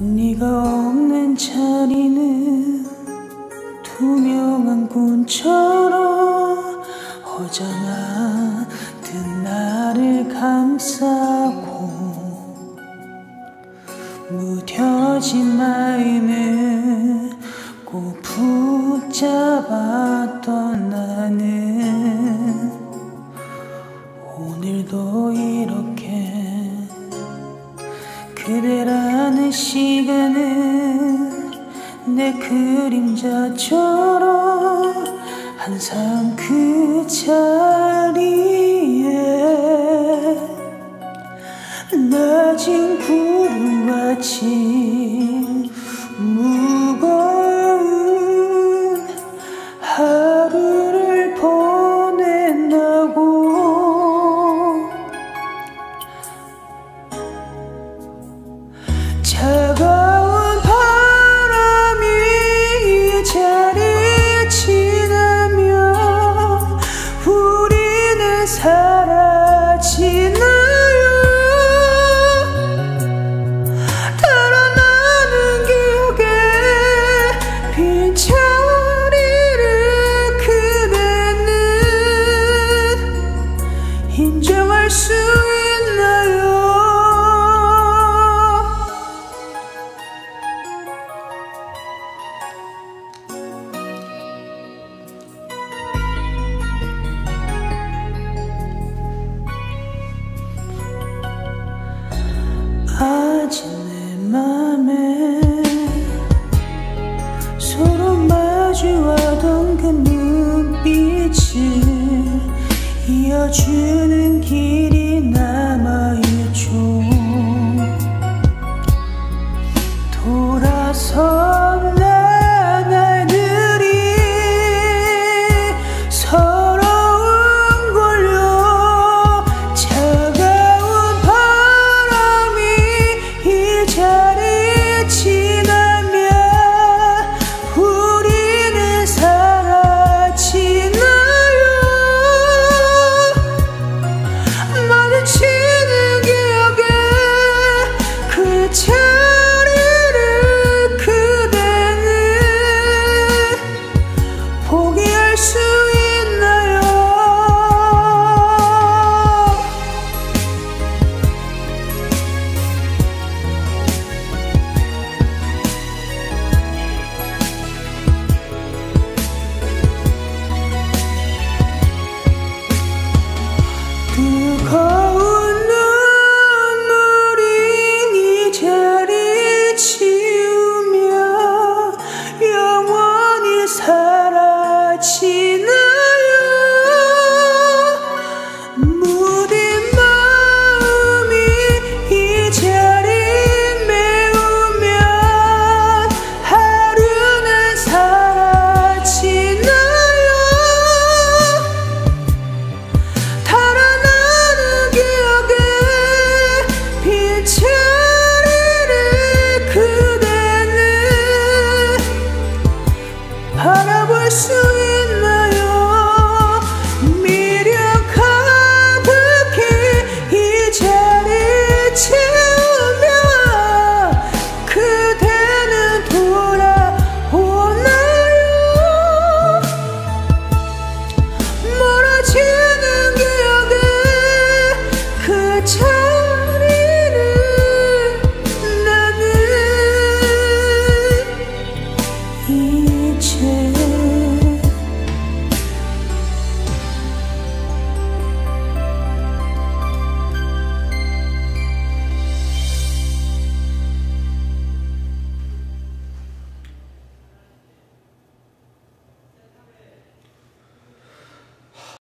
네가 없는 자리는 투명한 꿈처럼 허전한 듯 나를 감싸고 무뎌진 마음을 꼭 붙잡았던 나는 오늘도 이렇게 그대라는 시간은 내 그림자처럼 항상 그 자리에 낮은 구름같이 이어주는 길